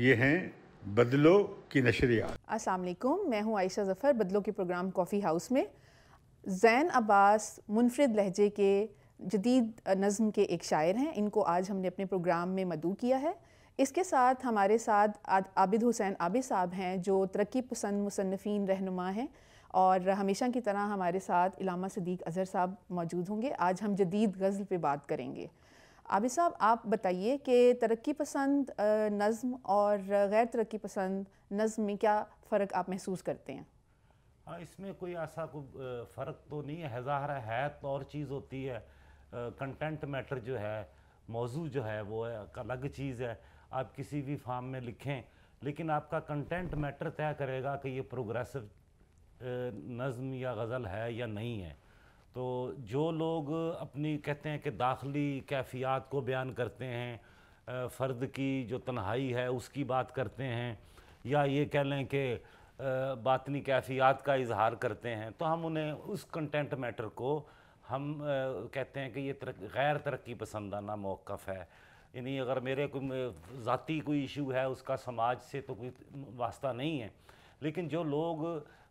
ये हैं बदलो की नशरियात। अस्सलाम वालेकुम मैं हूँ आयशा ज़फ़र, बदलो के प्रोग्राम कॉफ़ी हाउस में। जैन अब्बास मुनफरद लहजे के, जदीद नज़म के एक शायर हैं। इनको आज हमने अपने प्रोग्राम में मदू किया है। इसके साथ हमारे साथ आबिद हुसैन आबिद साहब हैं, जो तरक्की पसंद मुसनफ़िन रहनुमा हैं। और हमेशा की तरह हमारे साथ इलामा सदीक अज़हर साहब मौजूद होंगे। आज हम जदीद गज़ल पे बात करेंगे। आबिद साहब, आप बताइए कि तरक्की पसंद नज़म और गैर तरक्की पसंद, नज़म में क्या फ़र्क आप महसूस करते हैं? हाँ इसमें कोई ऐसा कोई फ़र्क तो नहीं है। ज़ाहिर है तो और चीज़ होती है। कंटेंट मैटर जो है, मौजू जो है, वो अलग चीज़ है। आप किसी भी फार्म में लिखें, लेकिन आपका कंटेंट मैटर तय करेगा कि ये प्रोग्रेसिव नज़म या गज़ल है या नहीं है। तो जो लोग अपनी कहते हैं कि दाखिली कैफियत को बयान करते हैं फ़र्द की जो तन्हाई है उसकी बात करते हैं या ये कह लें कि बातनी कैफियत का इजहार करते हैं तो हम उन्हें उस कंटेंट मैटर को हम कहते हैं कि ये तर, गैर तरक्की पसंदाना मौक़ है। यानी अगर मेरे कोई ज़ाती कोई इशू है उसका समाज से तो कोई वास्ता नहीं है। लेकिन जो लोग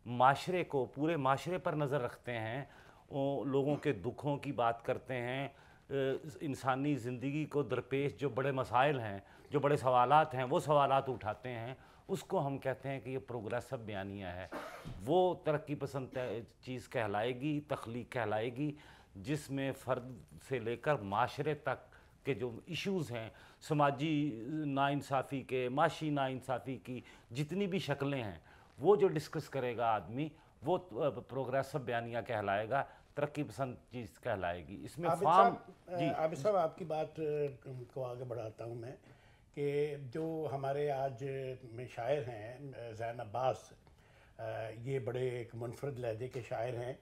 माशरे को पूरे माशरे पर नज़र रखते हैं लोगों के दुखों की बात करते हैं इंसानी ज़िंदगी को दरपेश जो बड़े मसाइल हैं, जो बड़े सवालात हैं, वो सवालात उठाते हैं, उसको हम कहते हैं कि ये प्रोग्रेसिव बयानिया है। वो तरक्की पसंद चीज़ कहलाएगी, तख्लीक कहलाएगी, जिसमें फ़र्द से लेकर माशरे तक के जो इश्यूज़ हैं, समाजी नाइंसाफ़ी के, माशी नाइंसाफ़ी की जितनी भी शक्लें हैं, वो जो डिस्कस करेगा आदमी वो प्रोग्रेसिव बयानिया कहलाएगा तरक्की पसंद चीज़ कहलाएगी। इसमें फार्म जी। आबिद साहब आपकी बात को आगे बढ़ाता हूँ मैं कि जो हमारे आज में शायर हैं जैन अब्बास ये बड़े एक मुनफरद लहजे के शायर हैं।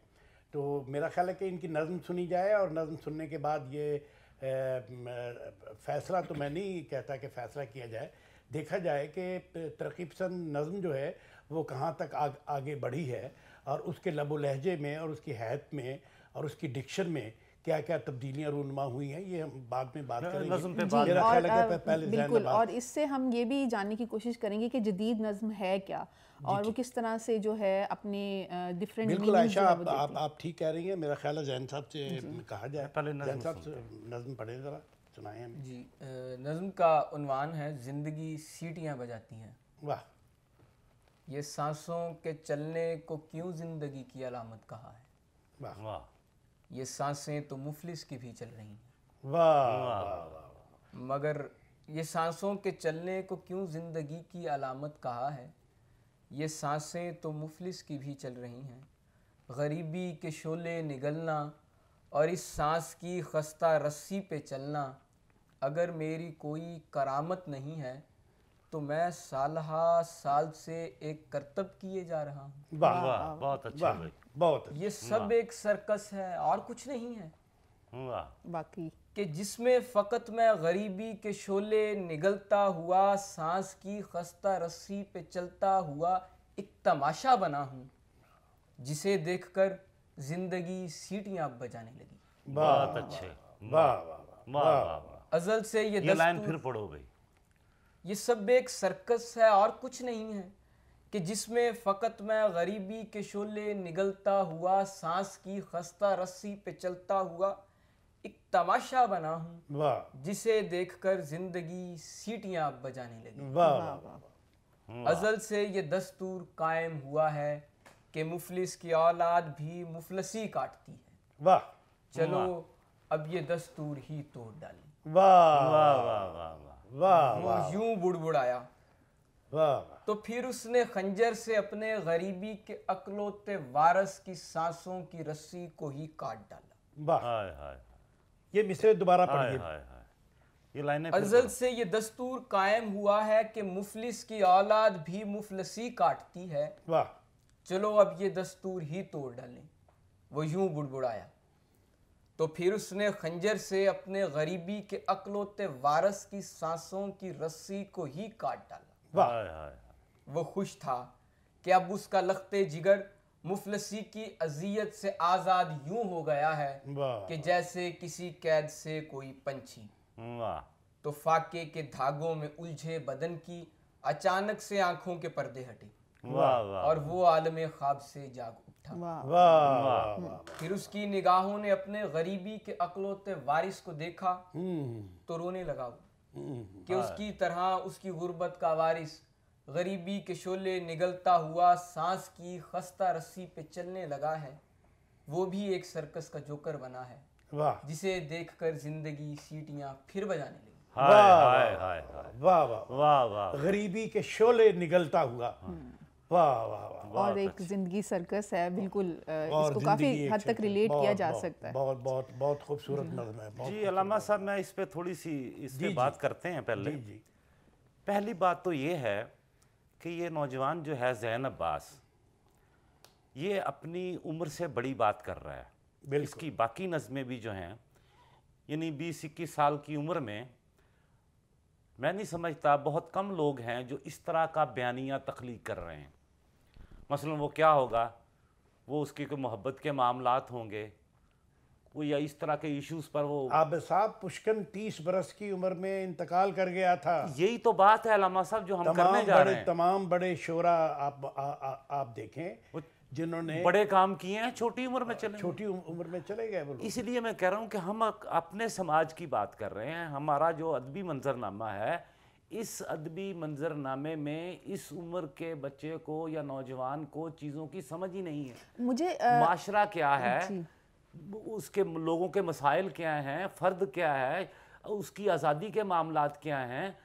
तो मेरा ख्याल है कि इनकी नज़म सुनी जाए और नज़म सुनने के बाद ये फ़ैसला तो मैं नहीं कहता कि फ़ैसला किया जाए। देखा जाए कि तरक्की पसंद नज़म जो है वो कहाँ तक आग, आगे बढ़ी है। और उसके लबो लहजे में और उसकी हैत में और उसकी डिक्शन में क्या क्या तब्दीलियाँ रूनमा हुई हैं ये हम बाद में बात करेंगे। नज़म मेरा ख्याल है पहले बिल्कुल और इससे हम ये भी जानने की कोशिश करेंगे कि जदीद नज़म है क्या और वो किस तरह से जो है अपने डिफरेंट बिल्कुल आयशा आप आप आप ठीक कह रही हैं। मेरा ख्याल है जैन साहब से कहा जाए। पहले जैन साहब से नज़म पढ़े ज़रा सुनाए हमें। जी नज़म का उनवान है ज़िंदगी सीटियाँ बजाती हैं। वाह। ये सांसों के चलने को क्यों ज़िंदगी की अलामत कहा है? वाह। वाह। ये साँसें तो मुफलिस की भी चल रही हैं। वाह मगर ये सांसों के चलने को क्यों ज़िंदगी की अलामत कहा है? ये साँसें तो मुफलिस की भी चल रही हैं। गरीबी के शोले निगलना और इस सांस की खस्ता रस्सी पे चलना अगर मेरी कोई करामत नहीं है तो मैं साल साल से एक करतब किए जा रहा हूँ। बहुत अच्छा बहुत ये सब एक सर्कस है और कुछ नहीं है। बाकी। कि जिसमें फ़कत मैं गरीबी के शोले निगलता हुआ सांस की खस्ता रस्सी पे चलता हुआ एक तमाशा बना हूँ जिसे देखकर ज़िंदगी सीटियाँ बजाने लगी। बहुत अच्छे। वाह वाह वाह वाह अजल से ये, ये लाइन फिर पढ़ो भाई। ये सब एक सर्कस है और कुछ नहीं है कि जिसमें फ़कत मैं गरीबी के शोले निगलता हुआ सांस की खस्ता रस्सी पे चलता हुआ एक तमाशा बना हूँ जिसे देखकर ज़िंदगी सीटियाँ बजाने लगी। वाह वाह अजल से ये दस्तूर कायम हुआ है कि मुफलिस की औलाद भी मुफलसी काटती है। वाह। चलो अब ये दस्तूर ही तोड़ डाली। वाह वाह वाह वाह। वाह वो यूँ बुड़बुड़ाया। वाह तो फिर उसने खंजर से अपने गरीबी के अकलोते वारस की सांसों की रस्सी को ही काट डाला। वाह। हाय हाय। ये मिसरे दोबारा पढ़िए। हाय हाय ये लाइनें अजल से ये दस्तूर कायम हुआ है कि मुफलिस की औलाद भी मुफलसी काटती है। वाह। चलो अब ये दस्तूर ही तोड़ डालें। वो यूँ बुड़बुड़ाया। तो फिर उसने खंजर से अपने गरीबी के अकलोते वारस की सांसों की रस्सी को ही काट डाला। वो खुश था कि अब उसका लखते जिगर मुफलसी की अजियत से आज़ाद यूँ हो गया है कि जैसे किसी कैद से कोई पंछी। तो फाके के धागों में उलझे बदन की अचानक से आँखों के पर्दे हटे। वाह वाह। और वो आलम ख्वाब से जाग। उठा वाह। वाह वाह वाह फिर उसकी निगाहों ने अपने गरीबी के अकलौते वारिस को देखा हम्म, तो रोने लगा वो हम्म, कि उसकी तरह उसकी गुर्बत का वारिस गरीबी के शोले निगलता हुआ सांस की खस्ता रस्सी पे चलने लगा है। वो भी एक सर्कस का जोकर बना है वाह। जिसे देखकर ज़िंदगी सीटियाँ फिर बजाने लगी। हाय हाय हाय हाय। वाह वाह वाह। वाह गरीबी के शोले निगलता हुआ। वाह वाह वाह। और एक ज़िंदगी सर्कस है बिल्कुल इसको काफ़ी हद तक रिलेट किया जा सकता है। बहुत बहुत बहुत खूबसूरत नज़म है जी अलामा साहब मैं इस पे थोड़ी सी इस पे बात करते हैं पहले। पहली बात तो ये है कि ये नौजवान जो है जैन अब्बास ये अपनी उम्र से बड़ी बात कर रहा है। इसकी बाकी नज़में भी जो हैं यानी बीस इक्कीस साल की उम्र में मैं नहीं समझता बहुत कम लोग हैं जो इस तरह का बयानिया तख्लीक कर रहे हैं। मसलन वो क्या होगा? वो उसकी कोई मोहब्बत के मामला होंगे। वो या इस तरह के इश्यूज़ पर वो अब साहब पुष्कन तीस बरस की उम्र में इंतकाल कर गया था। यही तो बात है अलामा साहब जो हम करने जा रहे हैं। तमाम बड़े शोरा आप आ, आ, आप देखें जिन्होंने बड़े काम किए हैं छोटी उम्र में चले। छोटी उम्र में चले गए इसलिए मैं कह रहा हूँ कि हम अपने समाज की बात कर रहे हैं। हमारा जो अदबी मंजरनामा है इस अदबी मंजरनामे में इस उम्र के बच्चे को या नौजवान को चीज़ों की समझ ही नहीं है। मुझे अ, माशरा क्या है? उसके लोगों के मसाइल क्या हैं? फ़र्द क्या है? उसकी आज़ादी के मामला क्या हैं?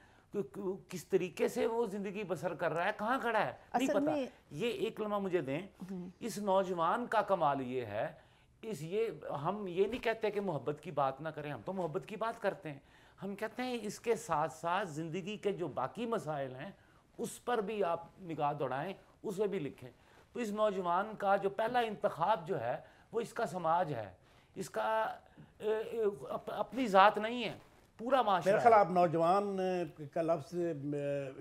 किस तरीके से वो ज़िंदगी बसर कर रहा है? कहाँ खड़ा है? नहीं पता। में- ये एक लम्हा मुझे दें। इस नौजवान का कमाल ये है। इस ये हम ये नहीं कहते कि मोहब्बत की बात ना करें। हम तो मोहब्बत की बात करते हैं। हम कहते हैं इसके साथ साथ ज़िंदगी के जो बाकी मसाइल हैं उस पर भी आप निगाह दौड़ाएँ उस पर भी लिखें। तो इस नौजवान का जो पहला इंतखाब जो है वो इसका समाज है। इसका ए, ए, अप, अपनी ज़ात नहीं है पूरा माशरा मेरा ख्याल आप नौजवान का लफ्ज़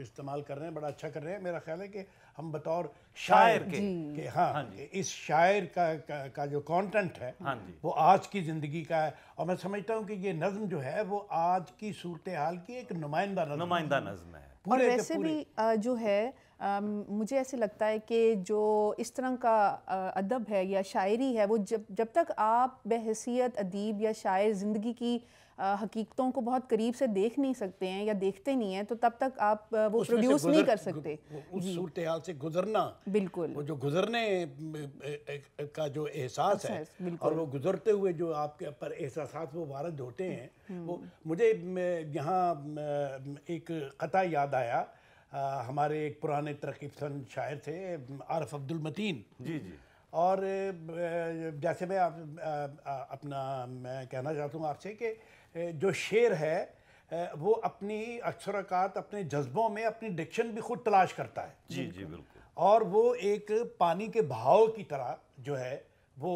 इस्तेमाल कर रहे हैं बड़ा अच्छा कर रहे हैं। मेरा ख्याल है कि हम बतौर शायर के। के हाँ कि इस शायर का, का का जो कंटेंट है हाँ जी। वो आज की ज़िंदगी का है। और मैं समझता हूँ कि ये नज़म जो है वो आज की सूरत हाल की एक नुमाइंदा नज़म नुमाइंदा नज़म है। और वैसे भी जो है अम, मुझे ऐसे लगता है कि जो इस तरह का अदब है या शायरी है वो जब जब तक आप बहसीत अदीब या शायर ज़िंदगी की हकीकतों को बहुत करीब से देख नहीं सकते हैं या देखते नहीं हैं तो तब तक आप वो प्रोड्यूस नहीं कर सकते। उस सूरत हाल से गुजरना बिल्कुल। वो जो गुजरने का जो एहसास है और वो गुजरते हुए जो आपके ऊपर एहसास वो वारद होते हैं वो मुझे यहाँ एक कथा याद आया। अ, हमारे एक पुराने तरक्की पसंद शायर थे आरफ अब्दुल मतीन। जी जी। और जैसे मैं आप अपना मैं कहना चाहता हूँ आपसे कि अ, जो शेर है वो अपनी अक्सर अकात अपने जज्बों में अपनी डिक्शन भी खुद तलाश करता है। जी जी बिल्कुल। और वो एक पानी के बहाव की तरह जो है वो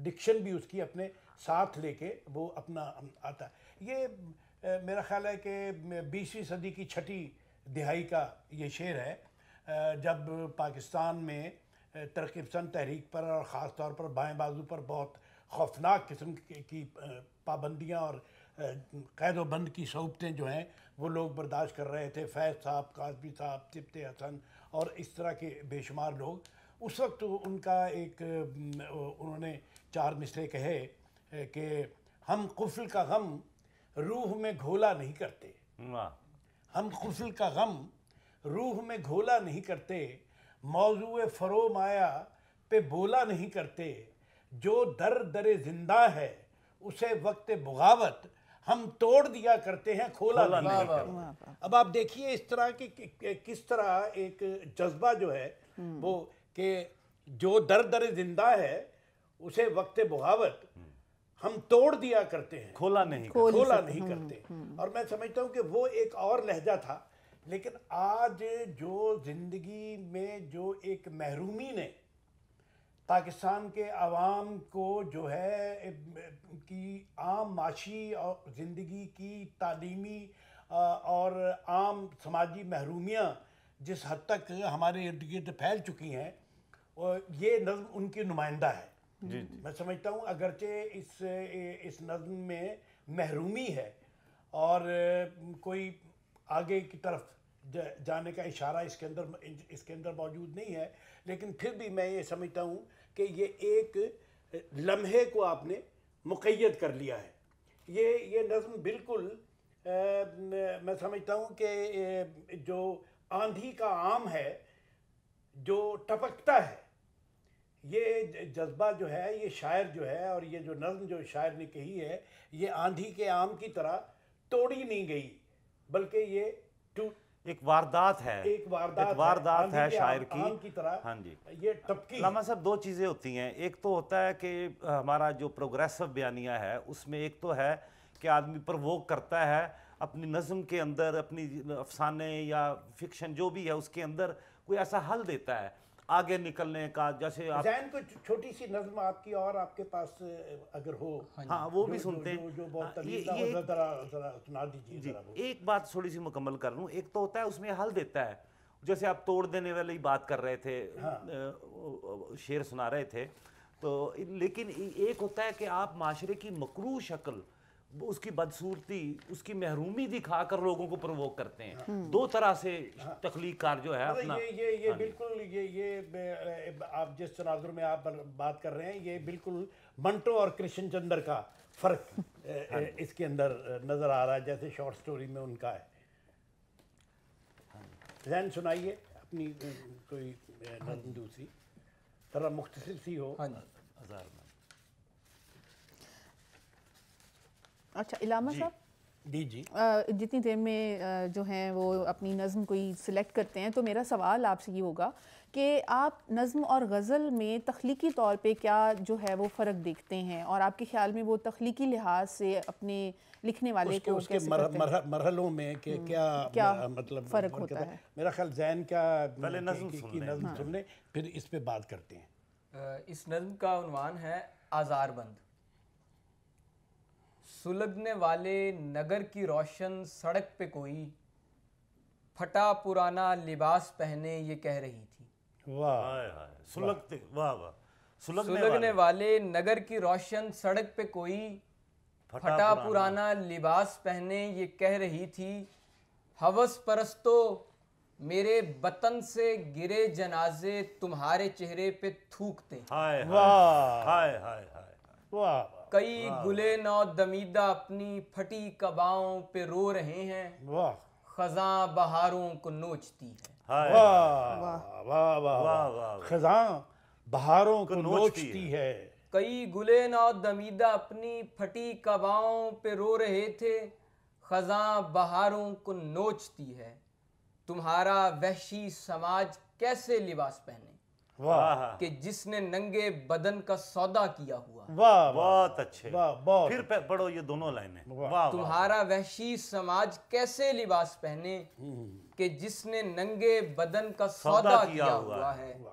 डिक्शन भी उसकी अपने साथ लेके वो अपना आता है। ये मेरा ख्याल है कि बीसवीं सदी की छठी दिहाई का ये शेर है। जब पाकिस्तान में तरक्की पसंद तहरीक पर और ख़ास तौर पर बाएँ बाजू पर बहुत खौफनाक किस्म की, पाबंदियाँ और कैद बंद की सहूबतें जो हैं वो लोग बर्दाश्त कर रहे थे। फैज़ साहब काजमी साहब तिब्ते हसन और इस तरह के बेशुमार लोग। उस वक्त उनका एक उन्होंने चार मिसरे कहे कि हम कुफल का गम रूह में घोला नहीं करते। हम कुफल का गम रूह में घोला नहीं करते मौजू फ़रो माया पे बोला नहीं करते। जो दर दर ज़िंदा है उसे वक्त बगावत हम तोड़ दिया करते हैं खोला खोला नहीं नहीं करते अब आप देखिए इस तरह की कि, कि, किस तरह एक जज्बा जो है वो कि जो दर दर ज़िंदा है उसे वक्त बगावत हम तोड़ दिया करते हैं। खोला नहीं खोल खोला नहीं करते। और मैं समझता हूँ कि वो एक और लहजा था लेकिन आज जो ज़िंदगी में जो एक महरूमी ने पाकिस्तान के आवाम को जो है की आम माशी और ज़िंदगी की तालीमी और आम समाजी महरूमियाँ जिस हद तक हमारे इर्द गिर्द फैल चुकी हैं और ये नज़म उनकी नुमाइंदा है। जी जी। मैं समझता हूँ अगरचे इस इस नज़म में महरूमी है और कोई आगे की तरफ़ जाने का इशारा इसके अंदर इसके अंदर मौजूद नहीं है, लेकिन फिर भी मैं ये समझता हूँ कि ये एक लम्हे को आपने मुक़ैद कर लिया है। ये ये नज़म बिल्कुल न- मैं समझता हूँ कि जो आंधी का आम है, जो टपकता है, ये जज्बा जो है, ये शायर जो है, और ये जो नज़म जो शायर ने कही है, ये आंधी के आम की तरह तोड़ी नहीं गई, बल्कि ये टूट एक वारदात है। एक वारदात एक वारदात है, है शायर की। आम की तरह हाँ जी। ये टपकी। लामा साहब दो चीज़ें होती हैं। एक तो होता है कि हमारा जो प्रोग्रेसिव बयानिया है उसमें एक तो है कि आदमी प्रवोक करता है अपनी नज़म के अंदर अपनी अफसाने या फिक्शन जो भी है उसके अंदर कोई ऐसा हल देता है। आगे निकलने का जैसे आप जैन को छोटी सी नज्म आपकी और आपके पास अगर हो हाँ वो भी सुनते जो- हैं। जो बहुत हाँ, ये- हो, ये- सुना दीजिए जी एक बात थोड़ी सी मुकम्मल कर लूँ। एक तो होता है उसमें हल देता है। जैसे आप तोड़ देने वाली बात कर रहे थे हाँ। शेर सुना रहे थे तो लेकिन एक होता है कि आप माशरे की मकरू शक्ल उसकी बदसूरती उसकी महरूमी दिखाकर लोगों को प्रवोक करते हैं। दो तरह से तख्लीक कार जो है अपना ये ये ये हाँ बिल्कुल ये ये आप जिस तनाजुर में आप बात कर रहे हैं ये बिल्कुल मंटो और कृष्ण चंद्र का फ़र्क हाँ इसके अंदर नज़र आ रहा है जैसे शॉर्ट स्टोरी में उनका है। हाँ जैन सुनाइए अपनी कोई दूसरी। तरह मुख्तसर सी हो। हाँ हज़ार अच्छा इलामा साहब? जी जी। जितनी देर में जो हैं वो अपनी नज़म कोई सिलेक्ट करते हैं तो मेरा सवाल आपसे ये होगा कि आप नज़म और गज़ल में तख्लीकी तौर पे क्या जो है वो फ़र्क देखते हैं? और आपके ख्याल में वो तख्लीकी लिहाज से अपने लिखने वाले उसके को उसके मर, मर, मरहलों में कि क्या क्या मतलब फ़र्क होता है? मेरा ख्याल जैन क्या पहले। नज़्म सुन लें। फिर इस पर बात करते हैं। इस नज़म का है आज़ारबंद। सुलगने वाले नगर की रोशन सड़क पे कोई फटा पुराना लिबास पहने ये कह रही थी। वाह। हाय हाय। सुलगते वाह। वाह सुलगने सुलगने वाले। वाले नगर की रोशन सड़क पे कोई फटा फटा पुराना। लिबास पहने ये कह रही थी हवस परस्तो मेरे बतन से गिरे जनाजे तुम्हारे चेहरे पे थूकते हाय हाय। हाय हाय हाय। वाह। कई गुले नौ दमीदा अपनी फटी कबाओं पे रो रहे हैं। वाह। खजा बहारों को नोचती है। वाह वाह वाह। खजां बहारों को नोचती नोचती है। कई गुले नौ दमीदा अपनी फटी कबाओं पे रो रहे थे। खजा बहारों को नोचती है। तुम्हारा वहशी समाज कैसे लिबास पहने? वाह। कि जिसने नंगे बदन का सौदा किया हुआ। वाह बहुत अच्छे। वाह बहुत फिर पढ़ो ये दोनों लाइनें। वाह। तुम्हारा वहशी समाज कैसे लिबास पहने? कि जिसने नंगे बदन का सौदा किया हुआ है।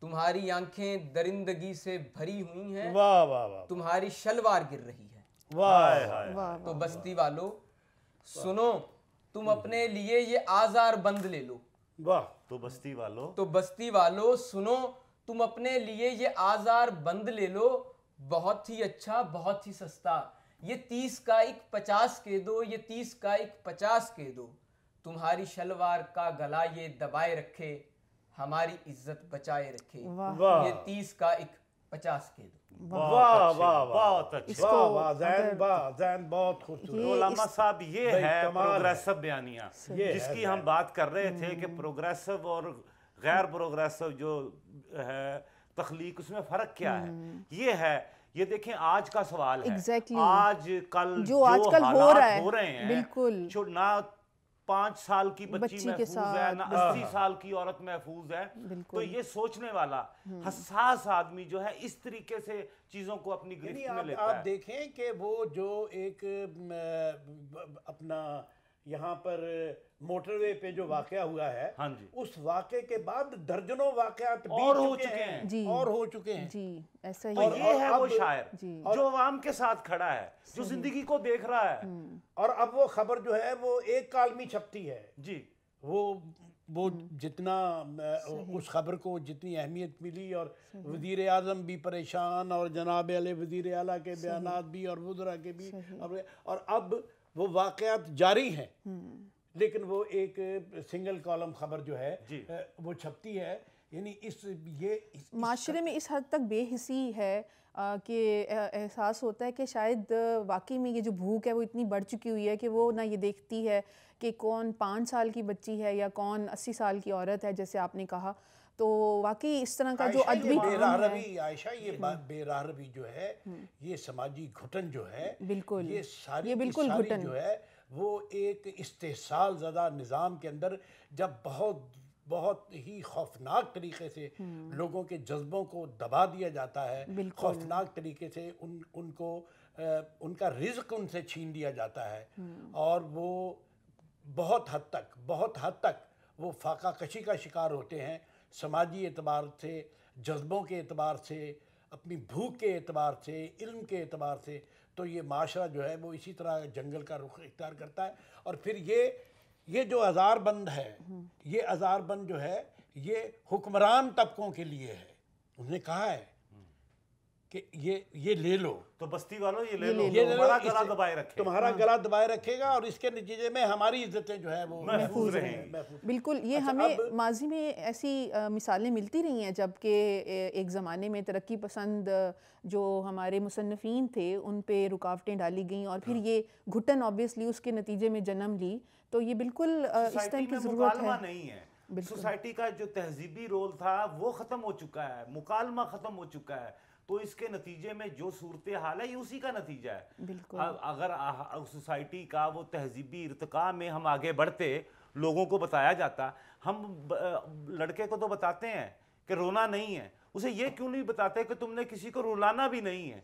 तुम्हारी आँखें दरिंदगी से भरी हुई हैं। वाह वाह वाह। तुम्हारी शलवार गिर रही है। वाह। तो बस्ती वालों सुनो तुम अपने लिए ये आजार बंद ले लो। वाह तो बस्ती वालों। तो बस्ती वालों सुनो तुम अपने लिए ये आजार बंद ले लो। बहुत ही अच्छा बहुत ही सस्ता। ये तीस का एक पचास के दो ये तीस का एक पचास के दो। तुम्हारी शलवार का गला ये दबाए रखे हमारी इज़्ज़त बचाए रखे। ये तीस का एक पचास के दो। बहुत वाह वाह वाह बहुत अच्छे। वाह वाह जैन वाह जैन बहुत खूबसूरत। ये उलामा इस- साहब ये है प्रोग्रेसिव बयानिया जिसकी हम बात कर रहे थे कि प्रोग्रेसिव और गैर प्रोग्रेसिव जो है तखलीक उसमें फ़र्क क्या है? ये है ये देखें आज का सवाल है। Exactly. आज कल जो आजकल हो रहा है, हो रहे हैं बिल्कुल। ना पाँच साल की बच्ची, बच्ची महफूज है ना अस्सी साल की औरत महफूज है। तो ये सोचने वाला हसास आदमी जो है इस तरीके से चीज़ों को अपनी गिरफ्त में आप, लेता आप है। देखें कि वो जो एक अपना यहाँ पर मोटरवे पे जो वाकया हुआ है हाँ जी। उस वाकये के बाद दर्जनों वाकयात और हो चुके हैं। जी। और हो चुके हैं। जी ऐसा ही तो और-। ये है वो शायर जो। आवाम के साथ खड़ा है जो ज़िंदगी को देख रहा है। और अब वो खबर जो है वो एक काल में छपती है। जी। वो वो जितना उस खबर को जितनी अहमियत मिली और वज़ीर आज़म भी परेशान और जनाब अल वज़ीर अला के बयान भी और वजरा के भी और अब वो वाकयात जारी हैं। लेकिन वो एक सिंगल कॉलम खबर जो है वो छपती है। यानी इस ये माशरे में इस हद तक बेहिसी है कि एहसास होता है कि शायद वाकई में ये जो भूख है वो इतनी बढ़ चुकी हुई है कि वो ना ये देखती है कि कौन पाँच साल की बच्ची है या कौन अस्सी साल की औरत है जैसे आपने कहा। तो वाकई इस तरह का जो अदबी काम बेराह है। रवी आयशा ये बात बेराह रवी जो है ये समाजी घुटन जो है बिल्कुल। ये सारी ये बिल्कुल घुटन। जो है वो एक इस्तेसाल ज़दा निज़ाम के अंदर जब बहुत बहुत ही खौफनाक तरीके से लोगों के जज्बों को दबा दिया जाता है खौफनाक तरीके से उन उनको अ, उनका रिज्क उनसे छीन लिया जाता है। और वो बहुत हद तक बहुत हद तक वो फाका कशी का शिकार होते हैं। समाजी एतबार से, जज्बों के अतबार से, अपनी भूख के अतबार से, इल्म के अतबार से तो ये माशरा जो है वो इसी तरह जंगल का रुख इख्तियार करता है। और फिर ये ये जो अजारबंद है, ये अजारबंद जो है, ये हुक्मरान तबकों के लिए है। उसने कहा है कि ये ये ले लो। तो बस्ती वालों ये ले ये लो। ले ये ले। लो बड़ा गला दबाए रखे। तुम्हारा गला दबाए रखेगा और इसके नतीजे में हमारी इज्जतें जो है वो महफूज रहेंगी। बिल्कुल ये अच्छा, हमें अब- माजी में ऐसी मिसालें मिलती रही हैं जबकि एक ज़माने में तरक्की पसंद जो हमारे मुसन्फ़ीन थे उन पे रुकावटें डाली गई और फिर ये घुटन ऑब्वियसली उसके नतीजे में जन्म ली। तो ये बिल्कुल इस टाइम की ज़रूरत है। नहीं है। सोसाइटी का जो तहजीबी रोल था वो खत्म हो चुका है। मुकालमा खत्म हो चुका है। तो इसके नतीजे में जो सूरत हाल है ये उसी का नतीजा है। बिल्कुल। अगर सोसाइटी का वो तहजीबी इरतका में हम आगे बढ़ते लोगों को बताया जाता हम लड़के को तो बताते हैं कि रोना नहीं है। उसे ये क्यों नहीं बताते कि तुमने किसी को रुलाना भी नहीं है?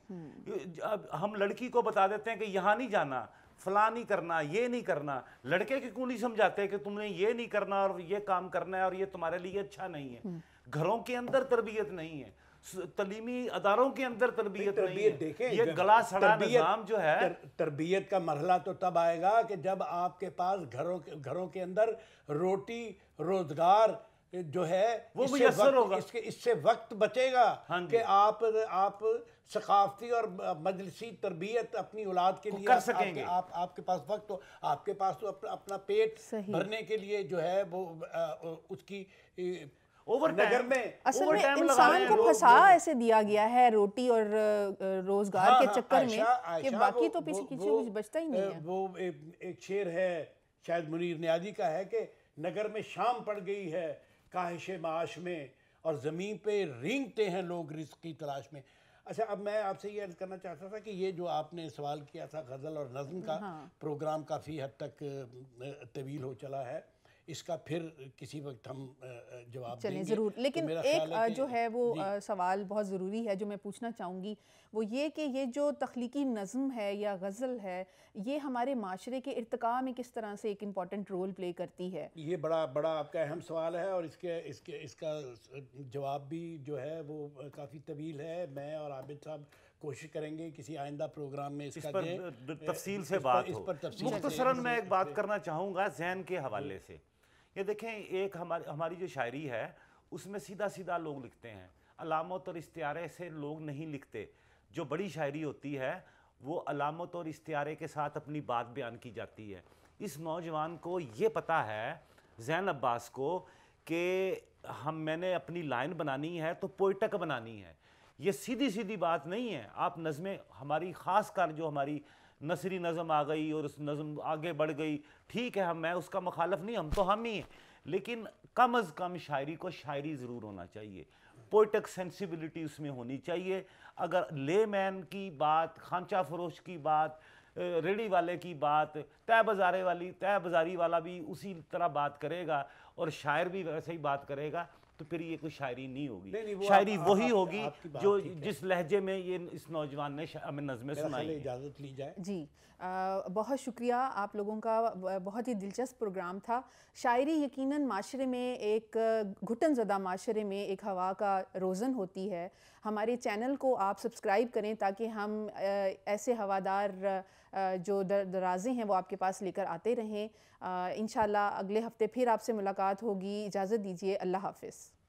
अब हम लड़की को बता देते हैं कि यहाँ नहीं जाना फला नहीं करना ये नहीं करना। लड़के के क्यों नहीं समझाते कि तुमने ये नहीं करना और ये काम करना है और ये तुम्हारे लिए अच्छा नहीं है? घरों के अंदर तरबियत नहीं है। तलीमी अदारों के अंदर तरबियत तरबियत है देखें ये गला सड़ा निज़ाम जो है तर, तरबियत का मरहला तो तब आएगा कि जब आपके पास घरों के घरों के अंदर रोटी रोज़गार जो है वो वक्त- होगा। इसके इससे वक्त बचेगा हाँ कि आप आप सकाफती और मजलसी तरबियत अपनी औलाद के लिए कर सकेंगे। आपके, आप आपके पास वक्त हो आपके पास तो अपना, अपना पेट भरने के लिए जो है वो अ, उसकी time- नगर में असल में इंसान को हैं फंसा ऐसे दिया गया है रोटी और रोज़गार हाँ, के हाँ, चक्कर में कि बाकी तो पीछे पीछे कुछ बचता ही नहीं है। वो एक, एक शेर है शायद मुनीर न्याजी का है कि नगर में शाम पड़ गई है काहिश माश में और ज़मीन पे रेंगते हैं लोग रिस्क की तलाश में। अच्छा अब मैं आपसे ये अर्ज़ करना चाहता था कि ये जो आपने सवाल किया था गज़ल और नज़म का हाँ। प्रोग्राम काफ़ी हद तक तवील हो चला है। इसका फिर किसी वक्त हम जवाब चलें ज़रूर। तो लेकिन मेरा एक कि- जो है वो। सवाल बहुत ज़रूरी है जो मैं पूछना चाहूँगी। वो ये कि ये जो तख्लीकी नज़म है या गज़ल है ये हमारे माशरे के इर्तका में किस तरह से एक इंपॉर्टेंट रोल प्ले करती है? ये बड़ा बड़ा आपका अहम सवाल है और इसके इसके इसका जवाब भी जो है वो काफ़ी तवील है। मैं और आबिद साहब कोशिश करेंगे किसी आइंदा प्रोग्राम में इसका इस पर तफसील से पर- बात इस हो। पर तफसील से- मुख्तसरन मैं एक बात करना चाहूँगा जैन के हवाले से। ये देखें, एक हमारी हमारी जो शायरी है, उसमें सीधा सीधा लोग लिखते हैं। अलामत और इस्तारे से लोग नहीं लिखते। जो बड़ी शायरी होती है, वो अलामत और इस्तारे के साथ अपनी बात बयान की जाती है। इस नौजवान को ये पता है, जैन अब्बास को, कि हम, मैंने अपनी लाइन बनानी है तो पोइटक बनानी है। ये सीधी सीधी बात नहीं है। आप नज़में, हमारी ख़ास कर जो हमारी नसरी नज़म आ गई और उस नज़म आगे बढ़ गई। ठीक है, हम, मैं उसका मुखालफ नहीं, हम तो हम ही हैं। लेकिन कम अज़ कम शायरी को शायरी ज़रूर होना चाहिए। पोइटक सेंसिबिलिटी उसमें होनी चाहिए। अगर ले मैन की बात खांचा फरोश की बात रेडी वाले की बात, तय बाज़ारे वाली, तय बाज़ारी वाला भी उसी तरह बात करेगा और शायर भी वैसे ही बात करेगा। तो फिर ये कोई शायरी नहीं नहीं, नहीं, होगी वो शायरी आप- वही आप- होगी जो जिस लहजे में ये इस नौजवान ने हमें नज़में सुनाई। इजाज़त ली जाए। जी अ, बहुत शुक्रिया आप लोगों का बहुत ही दिलचस्प प्रोग्राम था। शायरी यकीनन माशरे में एक घुटन ज़दा माशरे में एक हवा का रोज़न होती है। हमारे चैनल को आप सब्सक्राइब करें ताकि हम ऐसे हवादार जो दर, दराजे हैं वो आपके पास लेकर आते रहें। इन अगले हफ़्ते फिर आपसे मुलाकात होगी। इजाज़त दीजिए। अल्लाह हाफिज़।